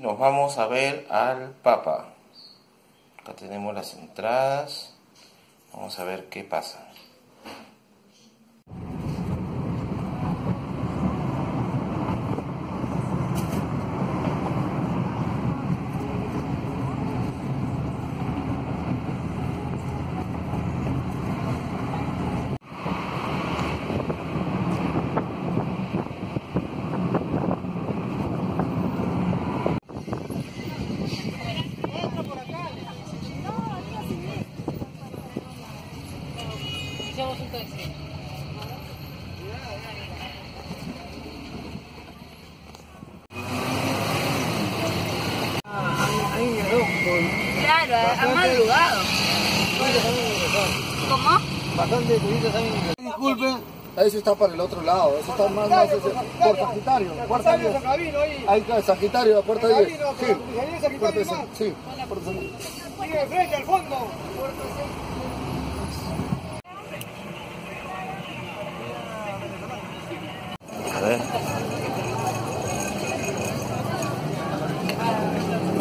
nos vamos a ver al Papa. Acá tenemos las entradas. Vamos a ver qué pasa. Claro, ha madrugado. ¿Cómo? Bastante. Disculpen. Eso está para el otro lado, eso está más, más ese- por Sagitario, puerta 10. Ahí está, Sagitario, puerta 10. Sí, puerta 10, sí, puerta 10. A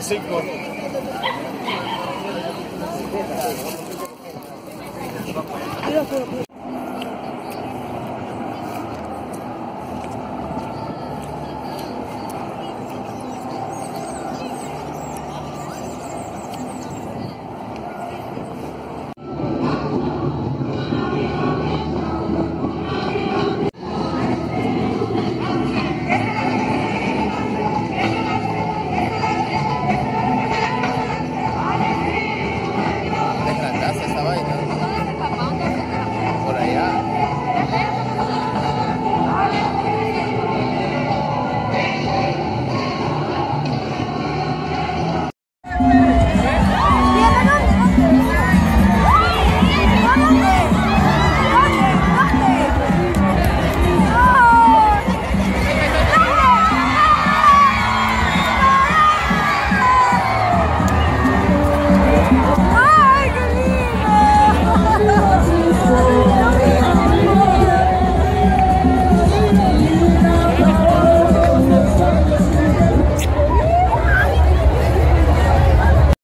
Cinco.